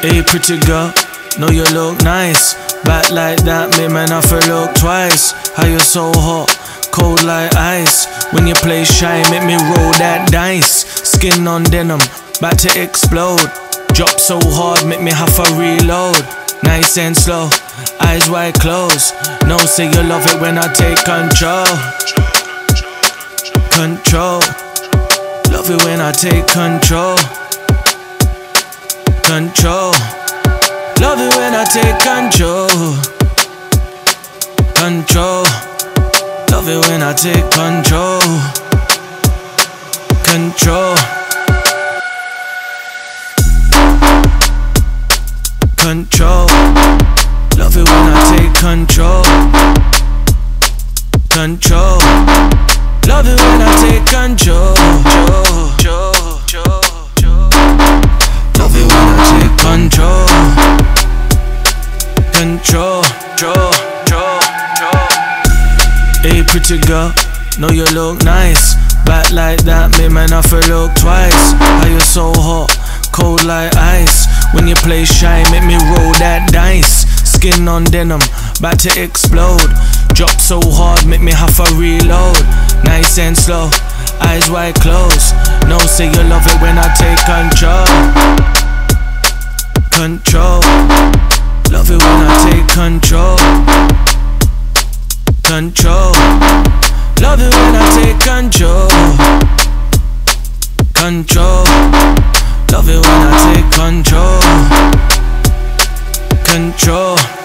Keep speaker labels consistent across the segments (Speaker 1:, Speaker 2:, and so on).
Speaker 1: Hey, pretty girl, know you look nice. Back like that, make man have to look twice. How you so hot, cold like ice. When you play shy, make me roll that dice. Skin on denim, about to explode. Drop so hard, make me have to reload. Nice and slow, eyes wide closed. No, say you love it when I take control. Control, love it when I take control control. Love it when I take control. Control. Love it when I take control. Control. Control. Love it when I take control. Control. Love it when I take control. Love Control. Control. Control. Control. Hey, pretty girl, know you look nice. Back like that, make have to look twice. How you so hot, cold like ice. When you play shy, make me roll that dice. Skin on denim, about to explode. Drop so hard, make me have to reload. Nice and slow, eyes wide closed. No, say you love it when I take control. Control, love it when I take control. Control, love it when I take control. Control, love it when I take control. Control.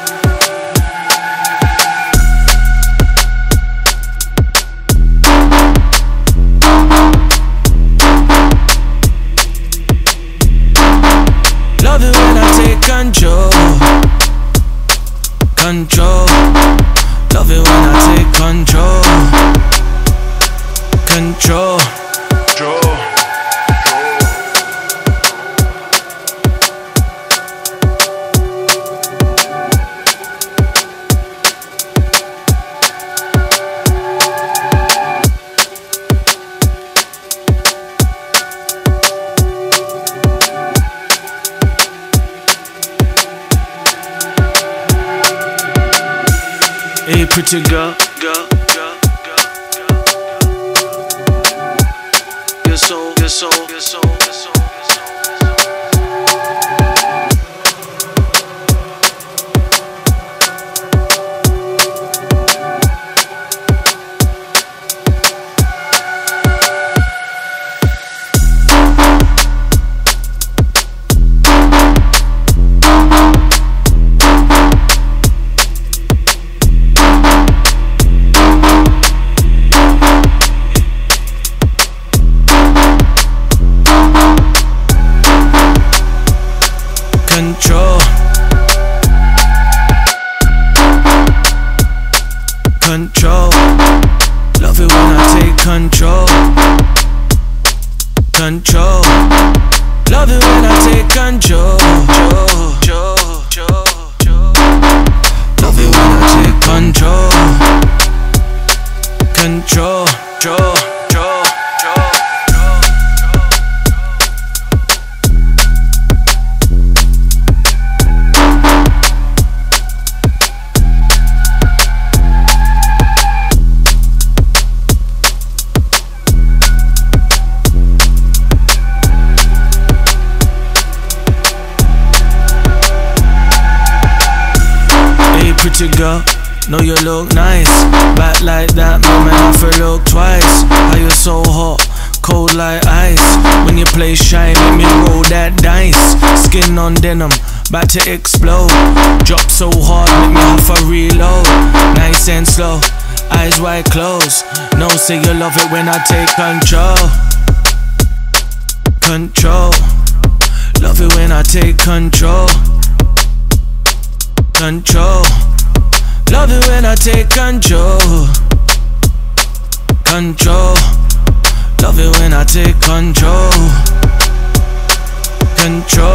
Speaker 1: Pretty girl, girl, girl, girl, girl, girl. So, you're so, you're Control. Love it when I take control. Control. Love it when I take control. Pretty girl, know you look nice. Back like that, no man have to look twice. How you so hot, cold like ice. When you play shy, make me roll that dice. Skin on denim, about to explode. Drop so hard, make me have to reload. Nice and slow, eyes wide closed. No, say you love it when I take control. Control, love it when I take control control. Love it when I take control. Control. Love it when I take control. Control.